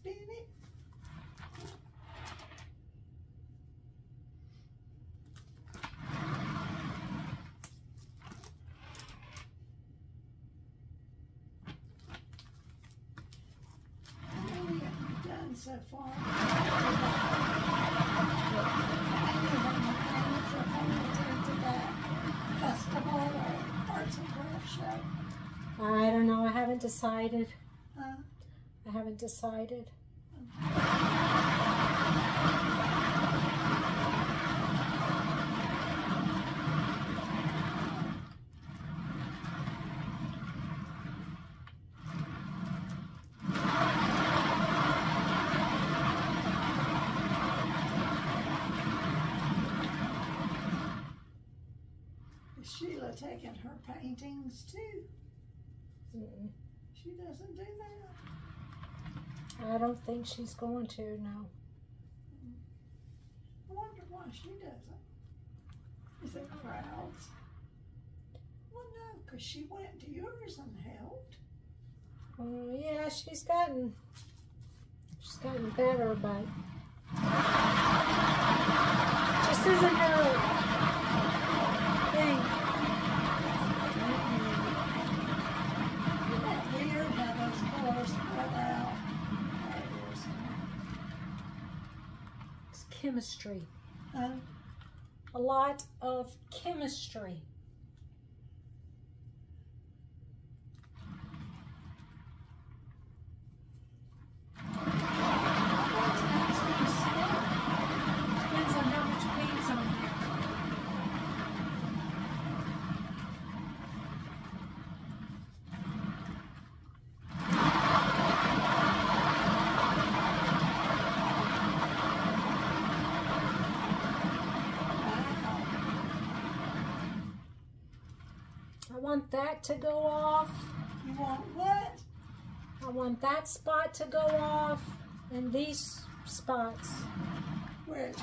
Spin it? So far? I don't know. I haven't decided. Haven't decided. Is Sheila taking her paintings too? Mm-mm. She doesn't do that. I don't think she's going to, no. I wonder why she doesn't. Is it crowds? Well, no, because she went to yours and helped. Uh, yeah, she's gotten, she's gotten better, but just isn't her thing. Isn't that weird how those colors spread out? That is. It's chemistry. Uh, A lot of chemistry. Want that to go off. You want what? I want that spot to go off and these spots. Where it's?